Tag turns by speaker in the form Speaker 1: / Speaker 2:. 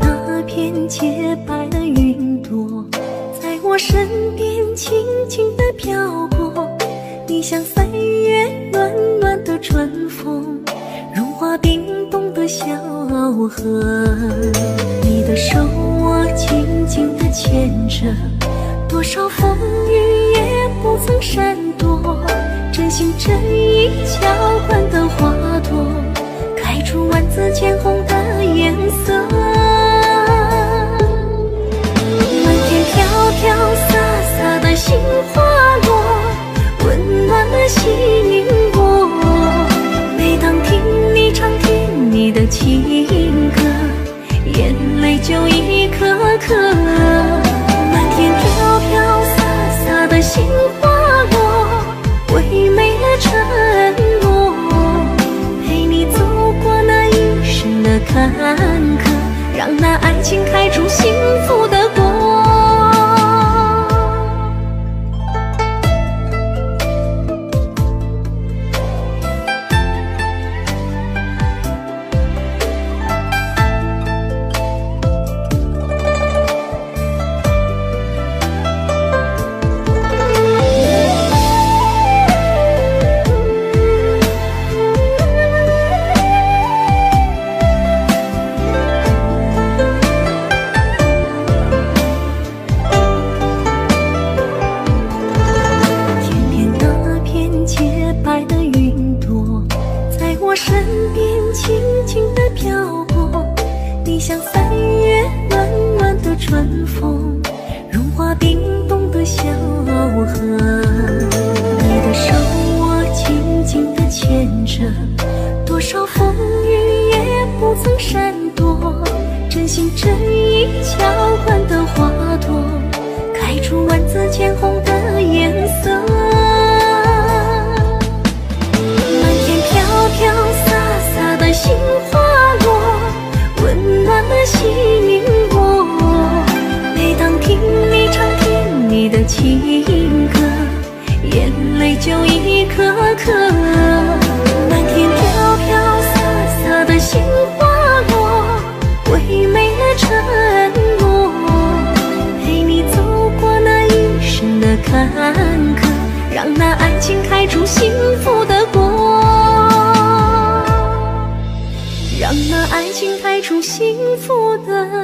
Speaker 1: 那片洁白的云朵在我身边轻轻地飘过你像三月暖暖的春风融化冰冻的小河你的手我紧紧地牵着多少风雨也不曾闪躲真心真意交换我身边轻轻地飘过。你像三月暖暖的春风，融化冰冻的小河。你的手我紧紧地牵着，多少风雨也不曾闪躲。真心真意浇灌的花朵，开出万紫千心花落，温暖了心窝。每当听你唱甜蜜的情歌，眼泪就一颗颗。满天飘飘洒洒的杏花落，唯美了承诺。陪你走过那一生的坎坷，让那爱情开出幸种幸福的